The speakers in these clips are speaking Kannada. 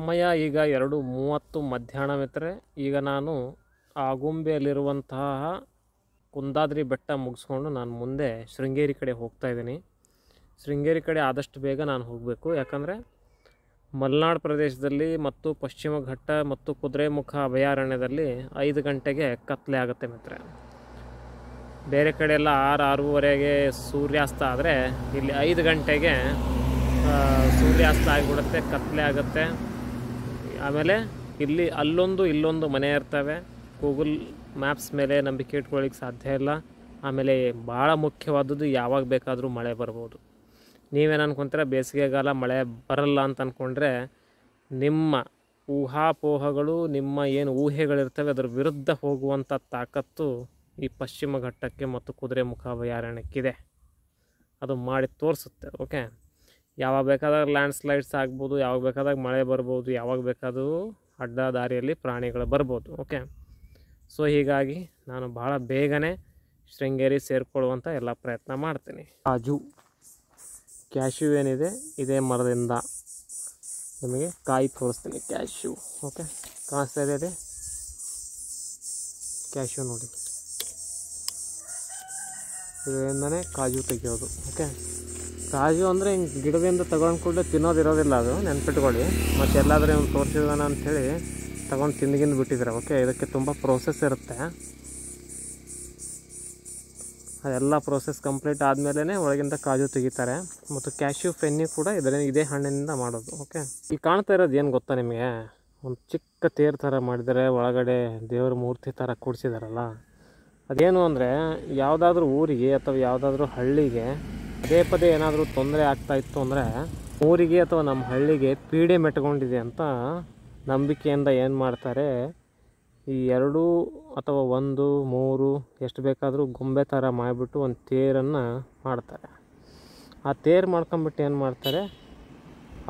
ಸಮಯ ಈಗ ಎರಡು ಮೂವತ್ತು ಮಧ್ಯಾಹ್ನ ಮಿತ್ರೆ ಈಗ ನಾನು ಆಗುಂಬೆಯಲ್ಲಿರುವಂತಹ ಕುಂದಾದ್ರಿ ಬೆಟ್ಟ ಮುಗಿಸ್ಕೊಂಡು ನಾನು ಮುಂದೆ ಶೃಂಗೇರಿ ಕಡೆ ಹೋಗ್ತಾ ಇದ್ದೀನಿ. ಶೃಂಗೇರಿ ಕಡೆ ಆದಷ್ಟು ಬೇಗ ನಾನು ಹೋಗಬೇಕು. ಯಾಕಂದರೆ ಮಲೆನಾಡು ಪ್ರದೇಶದಲ್ಲಿ ಮತ್ತು ಪಶ್ಚಿಮ ಘಟ್ಟ ಮತ್ತು ಕುದುರೆಮುಖ ಅಭಯಾರಣ್ಯದಲ್ಲಿ ಐದು ಗಂಟೆಗೆ ಕತ್ತಲೆ ಆಗುತ್ತೆ ಮಿತ್ರೆ. ಬೇರೆ ಕಡೆ ಎಲ್ಲ ಆರು, ಆರೂವರೆಗೆ ಸೂರ್ಯಾಸ್ತ ಆದರೆ ಇಲ್ಲಿ ಐದು ಗಂಟೆಗೆ ಸೂರ್ಯಾಸ್ತ ಆಗಿಬಿಡುತ್ತೆ ಕತ್ತಲೆ ಆಗುತ್ತೆ. ಆಮೇಲೆ ಇಲ್ಲಿ ಅಲ್ಲೊಂದು ಇಲ್ಲೊಂದು ಮನೆ ಇರ್ತವೆ. ಗೂಗಲ್ ಮ್ಯಾಪ್ಸ್ ಮೇಲೆ ನಂಬಿಕೆ ಇಟ್ಕೊಳ್ಳಿಕ್ಕೆ ಸಾಧ್ಯ ಇಲ್ಲ. ಆಮೇಲೆ ಭಾಳ ಮುಖ್ಯವಾದದ್ದು ಯಾವಾಗ ಬೇಕಾದರೂ ಮಳೆ ಬರ್ಬೋದು. ನೀವೇನು ಅನ್ಕೊಂತೀರ, ಬೇಸಿಗೆಗಾಲ ಮಳೆ ಬರಲ್ಲ ಅಂತ ಅಂದ್ಕೊಂಡ್ರೆ ನಿಮ್ಮ ಊಹಾಪೋಹಗಳು, ನಿಮ್ಮ ಏನು ಊಹೆಗಳಿರ್ತವೆ, ಅದರ ವಿರುದ್ಧ ಹೋಗುವಂಥ ತಾಕತ್ತು ಈ ಪಶ್ಚಿಮ ಘಟ್ಟಕ್ಕೆ ಮತ್ತು ಕುದುರೆಮುಖ ಅಭಯಾರಣ್ಯಕ್ಕಿದೆ ಅದು ಮಾಡಿ ತೋರಿಸುತ್ತೆ ಓಕೆ ಯಾವಾಗ ಬೇಕಾದಾಗ ಲ್ಯಾಂಡ್ ಸ್ಲೈಡ್ಸ್ ಆಗ್ಬೋದು, ಯಾವಾಗ ಬೇಕಾದಾಗ ಮಳೆ ಬರ್ಬೋದು, ಯಾವಾಗ ಬೇಕಾದರೂ ಅಡ್ಡ ದಾರಿಯಲ್ಲಿ ಪ್ರಾಣಿಗಳು ಬರ್ಬೋದು ಓಕೆ ಸೊ ಹೀಗಾಗಿ ನಾನು ಭಾಳ ಬೇಗನೆ ಶೃಂಗೇರಿ ಸೇರಿಕೊಳ್ಳುವಂಥ ಎಲ್ಲ ಪ್ರಯತ್ನ ಮಾಡ್ತೀನಿ. ಕಾಜು ಕ್ಯಾಶ್ಯೂ ಏನಿದೆ, ಇದೇ ಮರದಿಂದ ನಿಮಗೆ ಕಾಯಿ ತೋರಿಸ್ತೀನಿ ಕ್ಯಾಶ್ಯೂ ಓಕೆ ಕಾಣಿಸ್ತಾ ಇದೆ ಅದೇ? ಕ್ಯಾಶ್ಯೂ ನೋಡಿ. ಇದರಿಂದನೇ ಕಾಜು ತೆಗೆಯೋದು ಓಕೆ ಕಾಜು ಅಂದರೆ ಹಿಂಗೆ ಗಿಡದಿಂದ ತಗೊಂಡು ಕೂಡಲೇ ತಿನ್ನೋದಿರೋದಿಲ್ಲ ಅದು, ನೆನ್ಪಿಟ್ಕೊಳ್ಳಿ. ಮತ್ತು ಎಲ್ಲಾದರೂ ಇವ್ನು ತೋರಿಸಿದಾನ ಅಂಥೇಳಿ ತಗೊಂಡು ತಿಂದಿಗಿಂದು ಬಿಟ್ಟಿದ್ದಾರೆ ಓಕೆ ಇದಕ್ಕೆ ತುಂಬ ಪ್ರೋಸೆಸ್ ಇರುತ್ತೆ. ಅದೆಲ್ಲ ಪ್ರೋಸೆಸ್ ಕಂಪ್ಲೀಟ್ ಆದಮೇಲೆ ಒಳಗಿಂದ ಕಾಜು ತೆಗಿತಾರೆ. ಮತ್ತು ಕ್ಯಾಶ್ಯೂ ಫೆನ್ನಿ ಕೂಡ ಇದರ ಇದೇ ಹಣ್ಣಿನಿಂದ ಮಾಡೋದು ಓಕೆ ಈಗ ಕಾಣ್ತಾ ಇರೋದು ಏನು ಗೊತ್ತಾ ನಿಮಗೆ? ಒಂದು ಚಿಕ್ಕ ತೇರು ಥರ ಮಾಡಿದರೆ, ಒಳಗಡೆ ದೇವರ ಮೂರ್ತಿ ಥರ ಕೂಡಿಸಿದಾರಲ್ಲ. ಅದೇನು ಅಂದರೆ ಯಾವುದಾದ್ರೂ ಊರಿಗೆ ಅಥವಾ ಯಾವುದಾದ್ರೂ ಹಳ್ಳಿಗೆ ಪದೇ ಪದೇ ಏನಾದರೂ ತೊಂದರೆ ಆಗ್ತಾ ಇತ್ತು ಅಂದರೆ ಊರಿಗೆ ಅಥವಾ ನಮ್ಮ ಹಳ್ಳಿಗೆ ಪೀಡೆ ಮೆಟ್ಕೊಂಡಿದೆ ಅಂತ ನಂಬಿಕೆಯಿಂದ ಏನು ಮಾಡ್ತಾರೆ? ಈ ಎರಡು ಅಥವಾ ಒಂದು, ಮೂರು, ಎಷ್ಟು ಬೇಕಾದರೂ ಗೊಂಬೆ ಥರ ಮಾಡಿಬಿಟ್ಟು ಒಂದು ತೇರನ್ನು ಮಾಡ್ತಾರೆ. ಆ ತೇರು ಮಾಡ್ಕೊಂಬಿಟ್ಟು ಏನು ಮಾಡ್ತಾರೆ?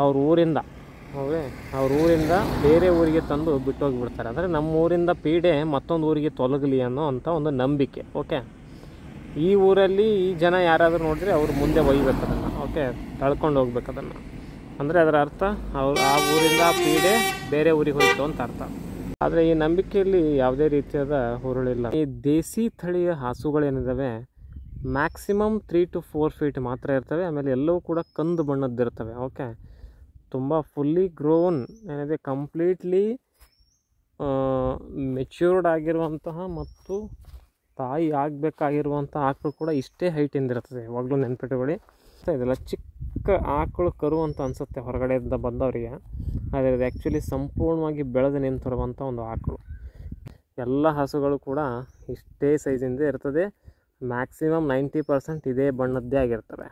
ಅವ್ರ ಊರಿಂದ, ಹೌದೇ, ಅವ್ರ ಊರಿಂದ ಬೇರೆ ಊರಿಗೆ ತಂದು ಬಿಟ್ಟೋಗಿಬಿಡ್ತಾರೆ. ಅಂದರೆ ನಮ್ಮ ಊರಿಂದ ಪೀಡೆ ಮತ್ತೊಂದು ಊರಿಗೆ ತೊಲಗಲಿ ಅನ್ನೋ ಅಂಥ ಒಂದು ನಂಬಿಕೆ, ಓಕೆ? ಈ ಊರಲ್ಲಿ ಈ ಜನ ಯಾರಾದರೂ ನೋಡಿದ್ರೆ ಅವ್ರು ಮುಂದೆ ಒಯ್ಬೇಕು ಅದನ್ನು. ಓಕೆ ತಳ್ಕೊಂಡು ಹೋಗ್ಬೇಕು ಅದನ್ನು. ಅಂದರೆ ಅದರ ಅರ್ಥ, ಅವ್ರು ಆ ಊರಿಂದ ಪೀಡೆ ಬೇರೆ ಊರಿಗೆ ಹೋಯಿತು ಅಂತ ಅರ್ಥ. ಆದರೆ ಈ ನಂಬಿಕೆಯಲ್ಲಿ ಯಾವುದೇ ರೀತಿಯಾದ ಹುರುಳಿಲ್ಲ. ಈ ದೇಸಿ ತಳಿಯ ಹಸುಗಳೇನಿದ್ದಾವೆ maximum three to four feet ಮಾತ್ರ ಇರ್ತವೆ, ಆಮೇಲೆ ಎಲ್ಲವೂ ಕೂಡ ಕಂದು ಬಣ್ಣದ್ದಿರ್ತವೆ. ಓಕೆ ತುಂಬ ಫುಲ್ಲಿ ಗ್ರೋನ್ ಏನಿದೆ ಕಂಪ್ಲೀಟ್ಲಿ ಮೆಚ್ಯೂರ್ಡ್ ಆಗಿರುವಂತಹ ಮತ್ತು ತಾಯಿ ಆಗಬೇಕಾಗಿರುವಂಥ ಆಕಳು ಕೂಡ ಇಷ್ಟೇ ಹೈಟಿಂದ ಇರ್ತದೆ, ಯಾವಾಗಲೂ ನೆನ್ಪಿಟ್ಟುಕೊಳ್ಳಿ ಇದೆಲ್ಲ ಚಿಕ್ಕ ಆಕಳು ಕರು ಅಂತ ಅನಿಸುತ್ತೆ ಹೊರಗಡೆಯಿಂದ ಬಂದವರಿಗೆ. ಆದರೆ ಇದು ಆ್ಯಕ್ಚುಲಿ ಸಂಪೂರ್ಣವಾಗಿ ಬೆಳೆದು ನಿಂತಿರುವಂಥ ಒಂದು ಆಕಳು. ಎಲ್ಲ ಹಸುಗಳು ಕೂಡ ಇಷ್ಟೇ ಸೈಜಿಂದ ಇರ್ತದೆ. ಮ್ಯಾಕ್ಸಿಮಮ್ ನೈಂಟಿ ಪರ್ಸೆಂಟ್ ಇದೇ ಬಣ್ಣದ್ದೇ ಆಗಿರ್ತವೆ.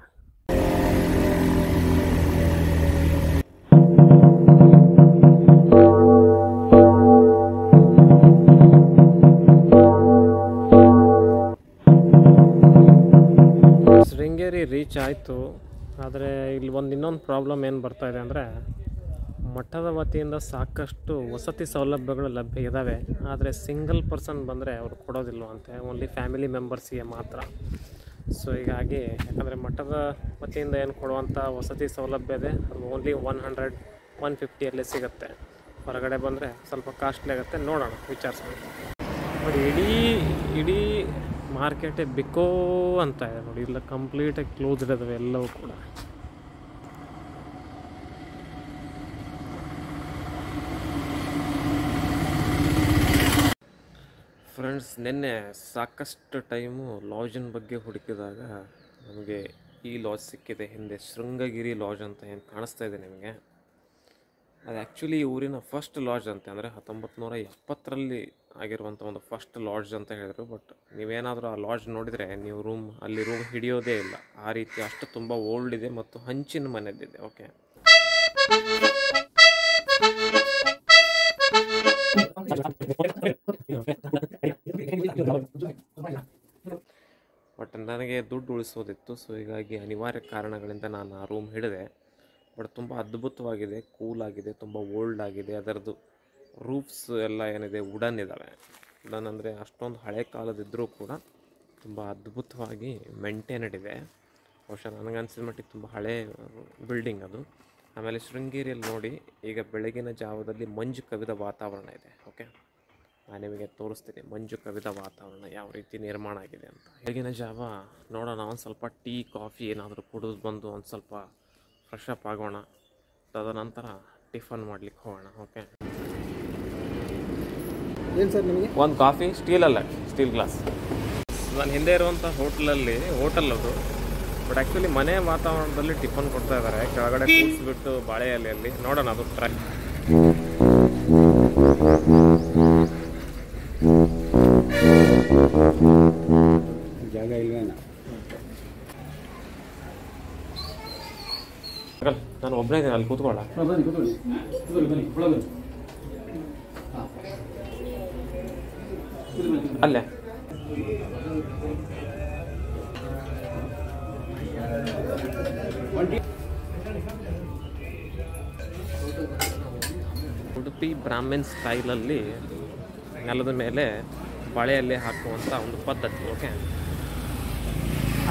ರೀಚ್ ಆಯಿತು ಆದರೆ ಇಲ್ಲಿ ಒಂದು ಇನ್ನೊಂದು ಪ್ರಾಬ್ಲಮ್ ಏನು ಬರ್ತಾ ಇದೆ ಅಂದರೆ, ಮಠದ ವತಿಯಿಂದ ಸಾಕಷ್ಟು ವಸತಿ ಸೌಲಭ್ಯಗಳು ಲಭ್ಯ ಇದ್ದಾವೆ ಆದರೆ ಸಿಂಗಲ್ ಪರ್ಸನ್ ಬಂದರೆ ಅವರು ಕೊಡೋದಿಲ್ವಂತೆ ಓನ್ಲಿ ಫ್ಯಾಮಿಲಿ ಮೆಂಬರ್ಸಿಗೆ ಮಾತ್ರ. ಸೊ ಹೀಗಾಗಿ ಯಾಕಂದರೆ ಮಠದ ವತಿಯಿಂದ ಏನು ಕೊಡುವಂಥ ವಸತಿ ಸೌಲಭ್ಯ ಇದೆ, ಅದು ಓನ್ಲಿ ಒನ್ ಹಂಡ್ರೆಡ್ ಒನ್ ಫಿಫ್ಟಿಯಲ್ಲೇ ಸಿಗುತ್ತೆ. ಹೊರಗಡೆ ಬಂದರೆ ಸ್ವಲ್ಪ ಕಾಸ್ಟ್ಲಿ ಆಗುತ್ತೆ. ನೋಡೋಣ ವಿಚಾರಿಸ್ಬೇಕು ಬಟ್ ಇಡೀ ಇಡೀ ಮಾರ್ಕೆಟೇ ಬಿಕೋ ಅಂತ ಇದೆ ನೋಡಿ. ಇಲ್ಲ ಕಂಪ್ಲೀಟಾಗಿ ಕ್ಲೋಸ್ಡ್ ಇದಾವೆ ಎಲ್ಲವೂ ಕೂಡ. ಫ್ರೆಂಡ್ಸ್ ನಿನ್ನೆ ಸಾಕಷ್ಟು ಟೈಮು ಲಾಜಿನ ಬಗ್ಗೆ ಹುಡುಕಿದಾಗ ನಮಗೆ ಈ ಲಾಜ್ ಸಿಕ್ಕಿದೆ. ಹಿಂದೆ ಶೃಂಗಗಿರಿ ಲಾಜ್ ಅಂತ ಏನು ಕಾಣಿಸ್ತಾ ಇದೆ ನಿಮಗೆ? ಅದು ಆ್ಯಕ್ಚುಲಿ ಊರಿನ ಫಸ್ಟ್ ಲಾಡ್ಜ್ ಅಂತೆ, ಅಂದರೆ ಹತ್ತೊಂಬತ್ತು ನೂರ ಎಪ್ಪತ್ತರಲ್ಲಿ ಆಗಿರುವಂಥ ಒಂದು ಫಸ್ಟ್ ಲಾಡ್ಜ್ ಅಂತ ಹೇಳಿದರು. ಬಟ್ ನೀವೇನಾದರೂ ಆ ಲಾಡ್ಜ್ ನೋಡಿದರೆ, ನೀವು ರೂಮ್ ಅಲ್ಲಿ ರೂಮ್ ಹಿಡಿಯೋದೇ ಇಲ್ಲ. ಆ ರೀತಿ ಅಷ್ಟು ತುಂಬ ಓಲ್ಡ್ ಇದೆ ಮತ್ತು ಹಂಚಿನ ಮನೆದಿದೆ ಓಕೆ ಬಟ್ ನನಗೆ ದುಡ್ಡು ಉಳಿಸೋದಿತ್ತು ಸೊ ಹೀಗಾಗಿ ಅನಿವಾರ್ಯ ಕಾರಣಗಳಿಂದ ನಾನು ಆ ರೂಮ್ ಹಿಡಿದೆ. ಬಟ್ ತುಂಬ ಅದ್ಭುತವಾಗಿದೆ ಕೂಲ್ ಆಗಿದೆ, ತುಂಬ ಓಲ್ಡ್ ಆಗಿದೆ. ಅದರದ್ದು ರೂಫ್ಸ್ ಎಲ್ಲ ಏನಿದೆ ವುಡನ್ ಇದ್ದಾವೆ ವುಡನ್ ಅಂದರೆ ಅಷ್ಟೊಂದು ಹಳೆ ಕಾಲದಿದ್ದರೂ ಕೂಡ ತುಂಬ ಅದ್ಭುತವಾಗಿ ಮೇಂಟೈನಡ್ ಇದೆ. ಬಹುಶಃ ನನಗನ್ಸಿದ ಮಟ್ಟಿಗೆ ತುಂಬ ಹಳೆ ಬಿಲ್ಡಿಂಗ್ ಅದು. ಆಮೇಲೆ ಶೃಂಗೇರಿಯಲ್ಲಿ ನೋಡಿ, ಈಗ ಬೆಳಗಿನ ಜಾವದಲ್ಲಿ ಮಂಜು ಕವಿದ ವಾತಾವರಣ ಇದೆ ಓಕೆ ನಾನು ನಿಮಗೆ ತೋರಿಸ್ತೀನಿ ಮಂಜು ಕವಿದ ವಾತಾವರಣ ಯಾವ ರೀತಿ ನಿರ್ಮಾಣ ಆಗಿದೆ ಅಂತ. ಬೆಳಗಿನ ಜಾವ ನೋಡೋಣ, ಒಂದು ಸ್ವಲ್ಪ ಟೀ, ಕಾಫಿ ಏನಾದರೂ ಕುಡಿದು ಬಂದು ಒಂದು ಸ್ವಲ್ಪ ಫ್ರೆಶ್ ಅಪ್ ಆಗೋಣ. ತದನಂತರ ಟಿಫನ್ ಮಾಡ್ಲಿಕ್ಕೆ ಹೋಗೋಣ ಓಕೆ ಏನು ಸರ್ ನಿಮಗೆ? ಒಂದು ಕಾಫಿ ಸ್ಟೀಲಲ್ಲ ಸ್ಟೀಲ್ ಗ್ಲಾಸ್ ನಾನು ಹಿಂದೆ ಇರುವಂಥ ಹೋಟ್ಲಲ್ಲಿ ಹೋಟೆಲ್ ಅದು. ಬಟ್ ಆ್ಯಕ್ಚುಲಿ ಮನೆ ವಾತಾವರಣದಲ್ಲಿ ಟಿಫನ್ ಕೊಡ್ತಾ ಇದ್ದಾರೆ ಕೆಳಗಡೆ ಕೂರಿಸ್ಬಿಟ್ಟು ಬಾಳೆ ಎಲೆಯಲ್ಲಿ. ನೋಡೋಣ ಅದು ಟ್ರೈ ಒಬ್ಬನೇ ಇದ್ದೀನಿ ಅಲ್ಲಿ ಕೂತ್ಕೊಳ್ಳ ಬನ್ನಿ ಕೂತ್ಕೊಳ್ಳಿ. ಕೂತ್ಕೊಳ್ಳಿ ಬನ್ನಿ ಒಳಗೆ ಬನ್ನಿ. ಅಲ್ಲೇ. ಉಡುಪಿ ಬ್ರಾಹ್ಮಣ್ ಸ್ಟೈಲಲ್ಲಿ ನೆಲದ ಮೇಲೆ ಬಳೆಯಲ್ಲಿ ಹಾಕುವಂಥ ಒಂದು ಪದ್ಧತಿ ಓಕೆ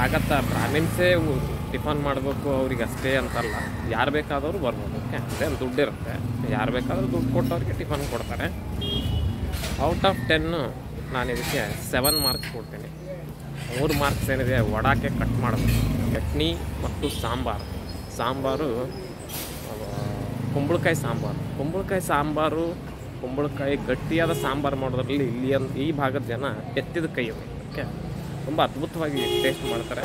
ಆಗತ್ತಾ ಬ್ರಾಹ್ಮಿನ್ಸೇ ಟಿಫನ್ ಮಾಡಬೇಕು ಅವ್ರಿಗೆ ಅಷ್ಟೇ ಅಂತಲ್ಲ. ಯಾರು ಬೇಕಾದವರು ಬರ್ಬೋದು. ಓಕೆ? ಅದೇ ದುಡ್ಡು ಇರುತ್ತೆ. ಯಾರು ಬೇಕಾದರೂ ದುಡ್ಡು ಕೊಟ್ಟವ್ರಿಗೆ ಟಿಫನ್ ಕೊಡ್ತಾರೆ. ಔಟ್ ಆಫ್ ಟೆನ್ನು ನಾನು ಇದಕ್ಕೆ ಸೆವೆನ್ ಮಾರ್ಕ್ಸ್ ಕೊಡ್ತೀನಿ. ಮೂರು ಮಾರ್ಕ್ಸ್ ಏನಿದೆ ವಡಾಕೆ ಕಟ್ ಮಾಡಬೇಕು. ಚಟ್ನಿ ಮತ್ತು ಸಾಂಬಾರು. ಸಾಂಬಾರು ಕುಂಬಳಕಾಯಿ ಸಾಂಬಾರು. ಕುಂಬಳಕಾಯಿ ಸಾಂಬಾರು, ಕುಂಬಳಕಾಯಿ ಗಟ್ಟಿಯಾದ ಸಾಂಬಾರು ಮಾಡೋದ್ರಲ್ಲಿ ಇಲ್ಲಿ ಈ ಭಾಗದ ಜನ ಎತ್ತಿದ ಕೈ ಓಕೆ? ತುಂಬ ಅದ್ಭುತವಾಗಿ ಟೇಸ್ಟ್ ಮಾಡ್ತಾರೆ.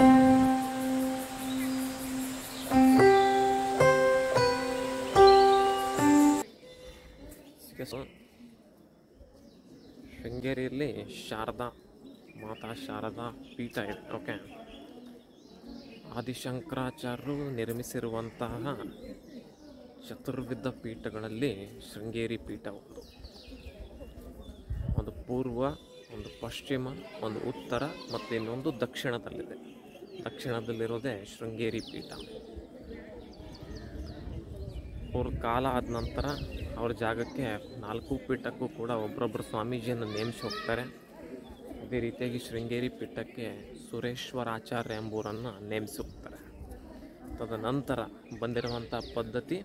ಸೊ ಶೃಂಗೇರಿಯಲ್ಲಿ ಶಾರದಾ, ಮಾತಾ ಶಾರದಾ ಪೀಠ ಇದೆ. ಓಕೆ ಆದಿಶಂಕರಾಚಾರ್ಯರು ನಿರ್ಮಿಸಿರುವಂತಹ ಚತುರ್ವಿಧ ಪೀಠಗಳಲ್ಲಿ ಶೃಂಗೇರಿ ಪೀಠ ಒಂದು. ಒಂದು ಪೂರ್ವ, ಒಂದು ಪಶ್ಚಿಮ, ಒಂದು ಉತ್ತರ ಮತ್ತು ಇನ್ನೊಂದು ದಕ್ಷಿಣದಲ್ಲಿದೆ. ದಕ್ಷಿಣದಲ್ಲಿರೋದೇ ಶೃಂಗೇರಿ ಪೀಠ. ಅವ್ರ ಕಾಲ ಆದ ನಂತರ ಅವ್ರ ಜಾಗಕ್ಕೆ ನಾಲ್ಕು ಪೀಠಕ್ಕೂ ಕೂಡ ಒಬ್ಬರೊಬ್ಬರು ಸ್ವಾಮೀಜಿಯನ್ನು ನೇಮಿಸಿ ಹೋಗ್ತಾರೆ ಅದೇ ರೀತಿಯಾಗಿ ಶೃಂಗೇರಿ ಪೀಠಕ್ಕೆ ಸುರೇಶ್ವರಾಚಾರ್ಯ ಎಂಬುವರನ್ನು ನೇಮಿಸಿ ಹೋಗ್ತಾರೆ ತದನಂತರ ಬಂದಿರುವಂಥ ಪದ್ಧತಿ,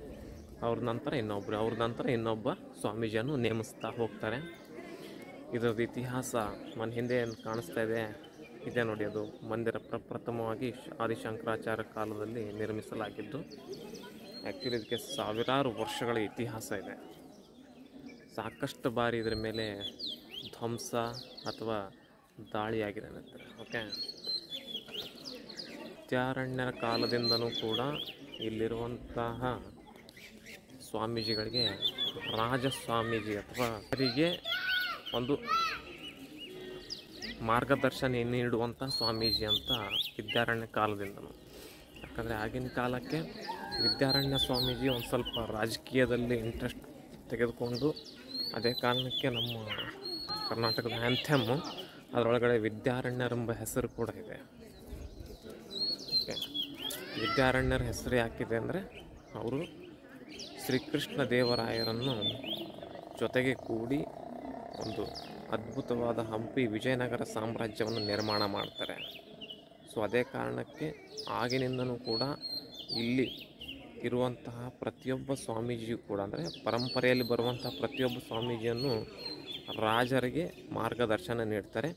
ಅವ್ರ ನಂತರ ಇನ್ನೊಬ್ಬರು ಅವ್ರ ನಂತರ ಇನ್ನೊಬ್ಬ ಸ್ವಾಮೀಜಿಯನ್ನು ನೇಮಿಸ್ತಾ ಹೋಗ್ತಾರೆ. ಇದರದ್ದು ಇತಿಹಾಸ ನನ್ನ ಹಿಂದೆ ಕಾಣಿಸ್ತಾ ಇದೆ ಇದೆ ನೋಡಿ ಅದು. ಮಂದಿರ ಪ್ರಪ್ರಥಮವಾಗಿ ಆದಿಶಂಕರಾಚಾರ್ಯ ಕಾಲದಲ್ಲಿ ನಿರ್ಮಿಸಲಾಗಿದ್ದು ಆ್ಯಕ್ಚುಲಿ ಇದಕ್ಕೆ ಸಾವಿರಾರು ವರ್ಷಗಳ ಇತಿಹಾಸ ಇದೆ. ಸಾಕಷ್ಟು ಬಾರಿ ಇದರ ಮೇಲೆ ಧ್ವಂಸ ಅಥವಾ ದಾಳಿಯಾಗಿದೆ ನಂತರ ಓಕೆ ವಿದ್ಯಾರಣ್ಯರ ಕಾಲದಿಂದಲೂ ಕೂಡ ಇಲ್ಲಿರುವಂತಹ ಸ್ವಾಮೀಜಿಗಳಿಗೆ ರಾಜ ಸ್ವಾಮೀಜಿ ಅಥವಾ ಅವರಿಗೆ ಒಂದು ಮಾರ್ಗದರ್ಶನ ನೀಡುವಂಥ ಸ್ವಾಮೀಜಿ ಅಂತ ವಿದ್ಯಾರಣ್ಯ ಕಾಲದಿಂದನೂ. ಯಾಕಂದರೆ ಆಗಿನ ಕಾಲಕ್ಕೆ ವಿದ್ಯಾರಣ್ಯ ಸ್ವಾಮೀಜಿ ಒಂದು ಸ್ವಲ್ಪ ರಾಜಕೀಯದಲ್ಲಿ ಇಂಟ್ರೆಸ್ಟ್ ತೆಗೆದುಕೊಂಡು ಅದೇ ಕಾರಣಕ್ಕೆ ನಮ್ಮ ಕರ್ನಾಟಕದ ಆ್ಯಂಥೆಮ್ಮು ಅದರೊಳಗಡೆ ವಿದ್ಯಾರಣ್ಯರೆಂಬ ಹೆಸರು ಕೂಡ ಇದೆ. ವಿದ್ಯಾರಣ್ಯರ ಹೆಸರು ಯಾಕಿದೆ ಅಂದರೆ ಅವರು ಶ್ರೀಕೃಷ್ಣ ದೇವರಾಯರನ್ನು ಜೊತೆಗೆ ಕೂಡಿ ಒಂದು ಅದ್ಭುತವಾದ ಹಂಪಿ ವಿಜಯನಗರ ಸಾಮ್ರಾಜ್ಯವನ್ನು ನಿರ್ಮಾಣ ಮಾಡ್ತಾರೆ. ಸೊ ಅದೇ ಕಾರಣಕ್ಕೆ ಆಗಿನಿಂದನೂ ಕೂಡ ಇಲ್ಲಿ ಇರುವಂತಹ ಪ್ರತಿಯೊಬ್ಬ ಸ್ವಾಮೀಜಿಯು ಕೂಡ ಅಂದರೆ ಪರಂಪರೆಯಲ್ಲಿ ಬರುವಂತಹ ಪ್ರತಿಯೊಬ್ಬ ಸ್ವಾಮೀಜಿಯನ್ನು ರಾಜರಿಗೆ ಮಾರ್ಗದರ್ಶನ ನೀಡ್ತಾರೆ.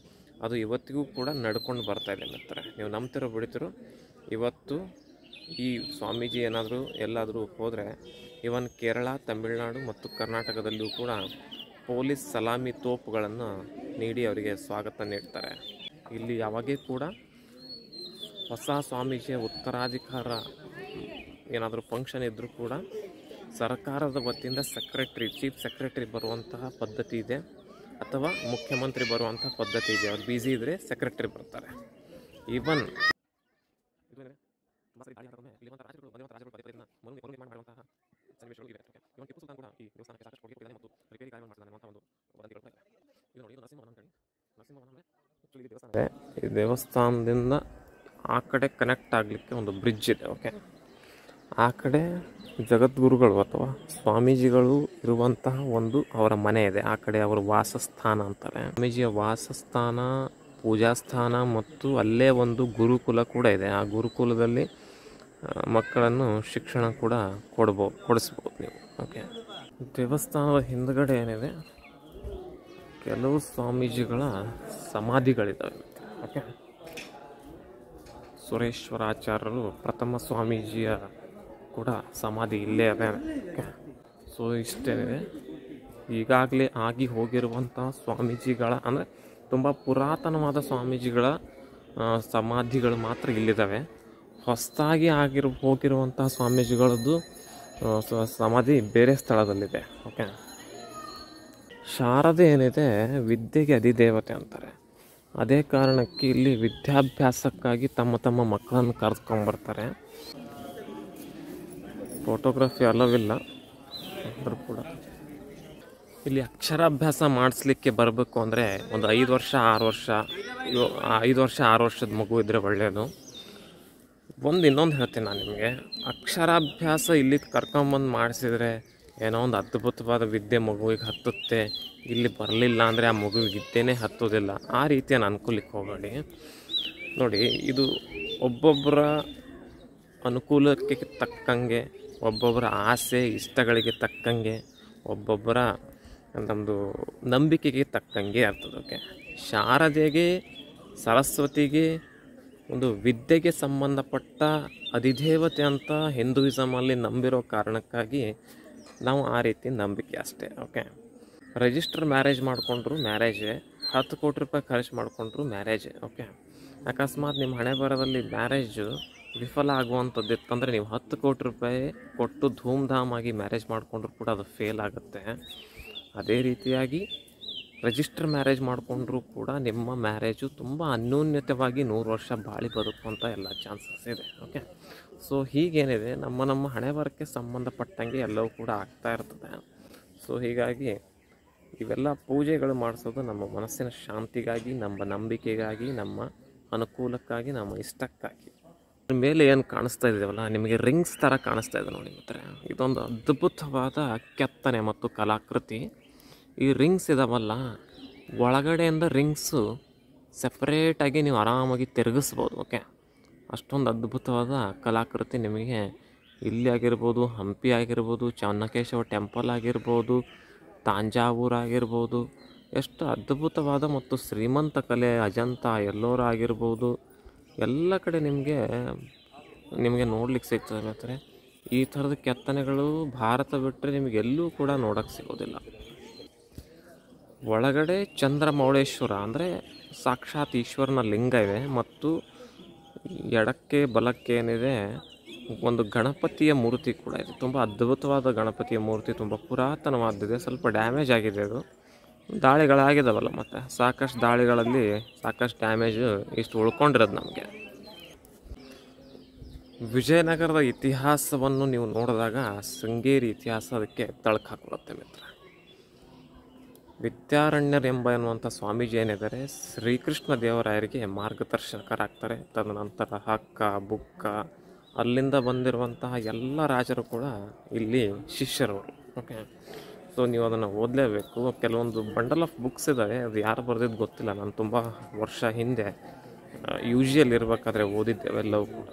ಅದು ಇವತ್ತಿಗೂ ಕೂಡ ನಡ್ಕೊಂಡು ಬರ್ತಾ ಇದೆ ಮಿತ್ರ ನೀವು ನಂಬ್ತಿರೋ ಬಿಡ್ತಿರೋ, ಇವತ್ತು ಈ ಸ್ವಾಮೀಜಿ ಏನಾದರೂ ಎಲ್ಲಾದರೂ ಹೋದರೆ ಇವನ್ ಕೇರಳ, ತಮಿಳುನಾಡು ಮತ್ತು ಕರ್ನಾಟಕದಲ್ಲಿಯೂ ಕೂಡ ಪೊಲೀಸ್ ಸಲಾಮಿ ತೋಪುಗಳನ್ನು ನೀಡಿ ಅವರಿಗೆ ಸ್ವಾಗತ ನೀಡ್ತಾರೆ. ಇಲ್ಲಿ ಯಾವಾಗೇ ಕೂಡ ಹೊಸ ಸ್ವಾಮೀಜಿಯ ಉತ್ತರಾಧಿಕಾರ ಏನಾದರೂ ಫಂಕ್ಷನ್ ಇದ್ದರೂ ಕೂಡ ಸರ್ಕಾರದ ವತಿಯಿಂದ ಸೆಕ್ರೆಟ್ರಿ ಚೀಫ್ ಸೆಕ್ರೆಟರಿ ಬರುವಂತಹ ಪದ್ಧತಿ ಇದೆ. ಅಥವಾ ಮುಖ್ಯಮಂತ್ರಿ ಬರುವಂಥ ಪದ್ಧತಿ ಇದೆ. ಅವ್ರು ಬ್ಯುಸಿ ಇದ್ದರೆ ಸೆಕ್ರೆಟರಿ ಬರ್ತಾರೆ. ಈವನ್ ಈ ದೇವಸ್ಥಾನದಿಂದ ಆ ಕಡೆ ಕನೆಕ್ಟ್ ಆಗಲಿಕ್ಕೆ ಒಂದು ಬ್ರಿಡ್ಜ್ ಇದೆ ಓಕೆ ಆ ಕಡೆ ಜಗದ್ಗುರುಗಳು ಅಥವಾ ಸ್ವಾಮೀಜಿಗಳು ಇರುವಂತಹ ಒಂದು ಅವರ ಮನೆ ಇದೆ. ಆ ಕಡೆ ಅವರ ವಾಸಸ್ಥಾನ ಅಂತಾರೆ. ಸ್ವಾಮೀಜಿಯ ವಾಸಸ್ಥಾನ ಪೂಜಾ ಸ್ಥಾನ ಮತ್ತು ಅಲ್ಲೇ ಒಂದು ಗುರುಕುಲ ಕೂಡ ಇದೆ. ಆ ಗುರುಕುಲದಲ್ಲಿ ಮಕ್ಕಳನ್ನು ಶಿಕ್ಷಣ ಕೂಡ ಕೊಡ್ಬೋದು ಕೊಡಿಸ್ಬೋದು ನೀವು ಓಕೆ ದೇವಸ್ಥಾನದ ಹಿಂದ್ಗಡೆ ಏನಿದೆ? ಕೆಲವು ಸ್ವಾಮೀಜಿಗಳ ಸಮಾಧಿಗಳಿದ್ದಾವೆ ಓಕೆ ಸುರೇಶ್ವರಾಚಾರ್ಯರು ಪ್ರಥಮ ಸ್ವಾಮೀಜಿಯ ಕೂಡ ಸಮಾಧಿ ಇಲ್ಲೇ ಅದೇ. ಸೊ ಇಷ್ಟೇನಿದೆ ಈಗಾಗಲೇ ಆಗಿ ಹೋಗಿರುವಂಥ ಸ್ವಾಮೀಜಿಗಳ, ಅಂದರೆ ತುಂಬ ಪುರಾತನವಾದ ಸ್ವಾಮೀಜಿಗಳ ಸಮಾಧಿಗಳು ಮಾತ್ರ ಇಲ್ಲಿದ್ದಾವೆ. ಹೊಸದಾಗಿ ಆಗಿರೋ ಹೋಗಿರುವಂತಹ ಸ್ವಾಮೀಜಿಗಳದ್ದು ಸಮಾಧಿ ಬೇರೆ ಸ್ಥಳದಲ್ಲಿದೆ. ಓಕೆ. ಶಾರದೆ ಏನಿದೆ, ವಿದ್ಯೆಗೆ ಅಧಿದೇವತೆ ಅಂತಾರೆ. ಅದೇ ಕಾರಣಕ್ಕೆ ಇಲ್ಲಿ ವಿದ್ಯಾಭ್ಯಾಸಕ್ಕಾಗಿ ತಮ್ಮ ತಮ್ಮ ಮಕ್ಕಳನ್ನು ಕರೆದುಕೊಂಡ್ಬರ್ತಾರೆ. ಫೋಟೋಗ್ರಫಿ ಅಲವಿಲ್ಲ ಅಂದರೂ ಕೂಡ. ಇಲ್ಲಿ ಅಕ್ಷರಾಭ್ಯಾಸ ಮಾಡಿಸ್ಲಿಕ್ಕೆ ಬರಬೇಕು ಅಂದರೆ ಒಂದು ಐದು ವರ್ಷ, ಆರು ವರ್ಷ ಐದು ವರ್ಷ, ಆರು ವರ್ಷದ ಮಗು ಇದ್ದರೆ ಒಳ್ಳೆಯದು ಒಂದು ಇನ್ನೊಂದು ಹೇಳ್ತೀನಿ ನಾನು ನಿಮಗೆ. ಅಕ್ಷರಾಭ್ಯಾಸ ಇಲ್ಲಿ ಕರ್ಕೊಂಬಂದು ಮಾಡಿಸಿದ್ರೆ ಏನೋ ಒಂದು ಅದ್ಭುತವಾದ ವಿದ್ಯೆ ಮಗುವಿಗೆ ಹತ್ತುತ್ತೆ, ಇಲ್ಲಿ ಬರಲಿಲ್ಲ ಅಂದರೆ ಆ ಮಗುವಿಗೆ ವಿದ್ಯೆನೇ ಹತ್ತೋದಿಲ್ಲ ಆ ರೀತಿಯನ್ನು ಅನುಕೂಲಕ್ಕೆ ಹೋಗಬೇಡಿ. ನೋಡಿ, ಇದು ಒಬ್ಬೊಬ್ಬರ ಅನುಕೂಲಕ್ಕೆ ತಕ್ಕಂಗೆ, ಒಬ್ಬೊಬ್ಬರ ಆಸೆ, ಇಷ್ಟಗಳಿಗೆ ತಕ್ಕಂಗೆ, ಒಬ್ಬೊಬ್ಬರ ನಮ್ಮದು ನಂಬಿಕೆಗೆ ತಕ್ಕಂಗೆ ಓಕೆ ಶಾರದೆಗೆ, ಸರಸ್ವತಿಗೆ, ಒಂದು ವಿದ್ಯೆಗೆ ಸಂಬಂಧಪಟ್ಟ ಅಧಿದೇವತೆ ಅಂತ ಹಿಂದೂಯಿಸಮಲ್ಲಿ ನಂಬಿರೋ ಕಾರಣಕ್ಕಾಗಿ ನಾವು ಆ ರೀತಿ ನಂಬಿಕೆ ಅಷ್ಟೇ ಓಕೆ ರಿಜಿಸ್ಟರ್ ಮ್ಯಾರೇಜ್ ಮಾಡಿಕೊಂಡ್ರು ಮ್ಯಾರೇಜೇ ಹತ್ತು ಕೋಟಿ ರೂಪಾಯಿ ಖರ್ಚು ಮಾಡಿಕೊಂಡ್ರು ಮ್ಯಾರೇಜೇ ಓಕೆ ಅಕಸ್ಮಾತ್ ನಿಮ್ಮ ಹಣೆ ಬರದಲ್ಲಿ ಮ್ಯಾರೇಜು ವಿಫಲ ಆಗುವಂಥದ್ದು ಇತ್ತಂದರೆ ನೀವು ಹತ್ತು ಕೋಟಿ ರೂಪಾಯಿ ಕೊಟ್ಟು ಧೂಮ್ ಆಗಿ ಮ್ಯಾರೇಜ್ ಮಾಡಿಕೊಂಡ್ರು ಕೂಡ ಅದು ಫೇಲ್ ಆಗುತ್ತೆ. ಅದೇ ರೀತಿಯಾಗಿ ರಿಜಿಸ್ಟರ್ ಮ್ಯಾರೇಜ್ ಮಾಡಿಕೊಂಡ್ರೂ ಕೂಡ ನಿಮ್ಮ ಮ್ಯಾರೇಜು ತುಂಬ ಅನ್ಯೋನ್ಯತವಾಗಿ ನೂರು ವರ್ಷ ಬಾಳಿ ಬದುಕುವಂಥ ಎಲ್ಲ ಚಾನ್ಸಸ್ ಇದೆ ಓಕೆ ಸೊ ಹೀಗೇನಿದೆ, ನಮ್ಮ ನಮ್ಮ ಹಣೆ ಬರಕ್ಕೆ ಸಂಬಂಧಪಟ್ಟಂಗೆ ಎಲ್ಲವೂ ಕೂಡ ಆಗ್ತಾ ಇರ್ತದೆ. ಸೊ ಹೀಗಾಗಿ ಇವೆಲ್ಲ ಪೂಜೆಗಳು ಮಾಡಿಸೋದು ನಮ್ಮ ಮನಸ್ಸಿನ ಶಾಂತಿಗಾಗಿ, ನಮ್ಮ ನಂಬಿಕೆಗಾಗಿ, ನಮ್ಮ ಅನುಕೂಲಕ್ಕಾಗಿ, ನಮ್ಮ ಇಷ್ಟಕ್ಕಾಗಿ. ಮೇಲೆ ಏನು ಕಾಣಿಸ್ತಾ ಇದೆಯಲ್ಲ ನಿಮಗೆ ರಿಂಗ್ಸ್ ಥರ ಕಾಣಿಸ್ತಾ ಇದೆ ನೋಡಿ ಮಿತ್ರರೆ. ಇದೊಂದು ಅದ್ಭುತವಾದ ಕೆತ್ತನೆ ಮತ್ತು ಕಲಾಕೃತಿ. ಈ ರಿಂಗ್ಸ್ ಇದಾವಲ್ಲ, ಒಳಗಡೆಯಿಂದ ರಿಂಗ್ಸು ಸಪ್ರೇಟಾಗಿ ನೀವು ಆರಾಮಾಗಿ ತಿರುಗಿಸ್ಬೋದು ಓಕೆ ಅಷ್ಟೊಂದು ಅದ್ಭುತವಾದ ಕಲಾಕೃತಿ ನಿಮಗೆ ಇಲ್ಲಿ ಆಗಿರ್ಬೋದು, ಹಂಪಿ ಆಗಿರ್ಬೋದು ಚನ್ನಕೇಶವ ಟೆಂಪಲ್ ಆಗಿರ್ಬೋದು, ತಾಂಜಾವೂರು ಆಗಿರ್ಬೋದು, ಎಷ್ಟು ಅದ್ಭುತವಾದ ಮತ್ತು ಶ್ರೀಮಂತ ಕಲೆ, ಅಜಂತ, ಎಲ್ಲೋರ ಆಗಿರ್ಬೋದು, ಎಲ್ಲ ಕಡೆ ನಿಮಗೆ ನಿಮಗೆ ನೋಡ್ಲಿಕ್ಕೆ ಸಿಗ್ತದೆ ಮಾತ್ರ. ಈ ಥರದ ಕೆತ್ತನೆಗಳು ಭಾರತ ಬಿಟ್ಟರೆ ನಿಮಗೆ ಎಲ್ಲೂ ಕೂಡ ನೋಡೋಕ್ಕೆ ಸಿಗೋದಿಲ್ಲ. ಒಳಗಡೆ ಚಂದ್ರಮೌಳೇಶ್ವರ ಅಂದರೆ ಸಾಕ್ಷಾತ್ ಈಶ್ವರನ ಲಿಂಗ ಇದೆ ಮತ್ತು ಎಡಕ್ಕೆ, ಬಲಕ್ಕೆ ಏನಿದೆ, ಒಂದು ಗಣಪತಿಯ ಮೂರ್ತಿ ಕೂಡ ಇದೆ. ತುಂಬ ಅದ್ಭುತವಾದ ಗಣಪತಿಯ ಮೂರ್ತಿ, ತುಂಬ ಪುರಾತನವಾದಿದೆ ಸ್ವಲ್ಪ ಡ್ಯಾಮೇಜ್ ಆಗಿದೆ ಅದು. ದಾಳಿಗಳಾಗಿದ್ದಾವಲ್ಲ ಮತ್ತು, ಸಾಕಷ್ಟು ದಾಳಿಗಳಲ್ಲಿ ಸಾಕಷ್ಟು ಡ್ಯಾಮೇಜು ಇಷ್ಟು ಉಳ್ಕೊಂಡಿರೋದು ನಮಗೆ. ವಿಜಯನಗರದ ಇತಿಹಾಸವನ್ನು ನೀವು ನೋಡಿದಾಗ, ಶೃಂಗೇರಿ ಇತಿಹಾಸ ಅದಕ್ಕೆ ತಳಕು ಹಾಕೊಳ್ಳುತ್ತೆ ಮಿತ್ರ. ವಿದ್ಯಾರಣ್ಯರೆಂಬ ಎನ್ನುವಂಥ ಸ್ವಾಮೀಜಿ ಏನಿದ್ದಾರೆ, ಶ್ರೀಕೃಷ್ಣ ದೇವರಾಯರಿಗೆ ಮಾರ್ಗದರ್ಶಕರಾಗ್ತಾರೆ. ತದನಂತರ ಹಕ್ಕ, ಬುಕ್ಕ, ಅಲ್ಲಿಂದ ಬಂದಿರುವಂತಹ ಎಲ್ಲ ರಾಜರು ಕೂಡ ಇಲ್ಲಿ ಶಿಷ್ಯರವರು. ಓಕೆ ಸೊ ನೀವು ಅದನ್ನು ಓದಲೇಬೇಕು. ಕೆಲವೊಂದು ಬಂಡಲ್ ಆಫ್ ಬುಕ್ಸ್ ಇದ್ದಾವೆ ಅದು ಯಾರು ಬರೆದಿದ್ದು ಗೊತ್ತಿಲ್ಲ. ನಾನು ತುಂಬ ವರ್ಷ ಹಿಂದೆ ಯು ಜಿಯಲ್ಲಿ ಇರಬೇಕಾದ್ರೆ ಓದಿದ್ದೆ ಅವೆಲ್ಲವೂ ಕೂಡ.